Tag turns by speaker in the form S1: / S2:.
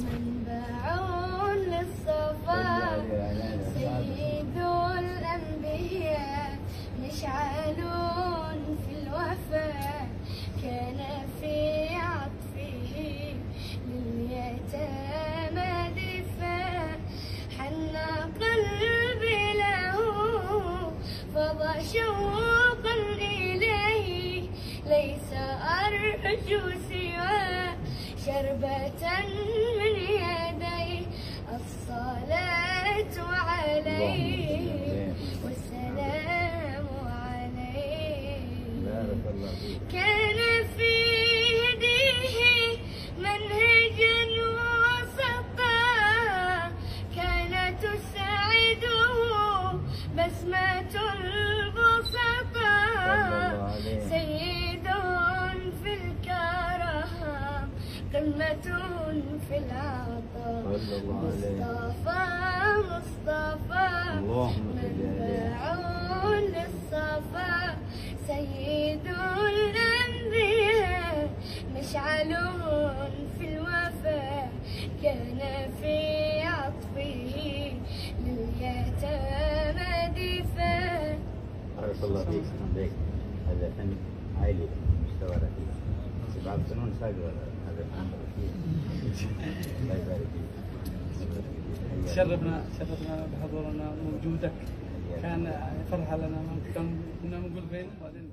S1: منبع للصفا
S2: سيد
S1: الأنبياء مشعل في الوفاء كان في عطفه لليتامى دفاء قلبي له فضى شوقا إليه. ليس أرجو سواه شربة عليه والسلام عليه كان في يديه منهجا وسطا كانت تساعده بسمة
S2: عليه.
S1: سيد في الكرم قمة في العطاء مصطفى سيد الأنبياء مشعل في الوفاء كان في عطفه لليتامى دفاع.
S2: بارك الله فيك عليك هذا فن عالي مستوى رفيع سبع سنون سابقة هذا الفن رفيع الله يبارك فيك. تشرفنا
S3: تشرفنا بحضورنا ووجودك
S2: كان
S3: فرحه لنا كنا بنقول فين وبعدين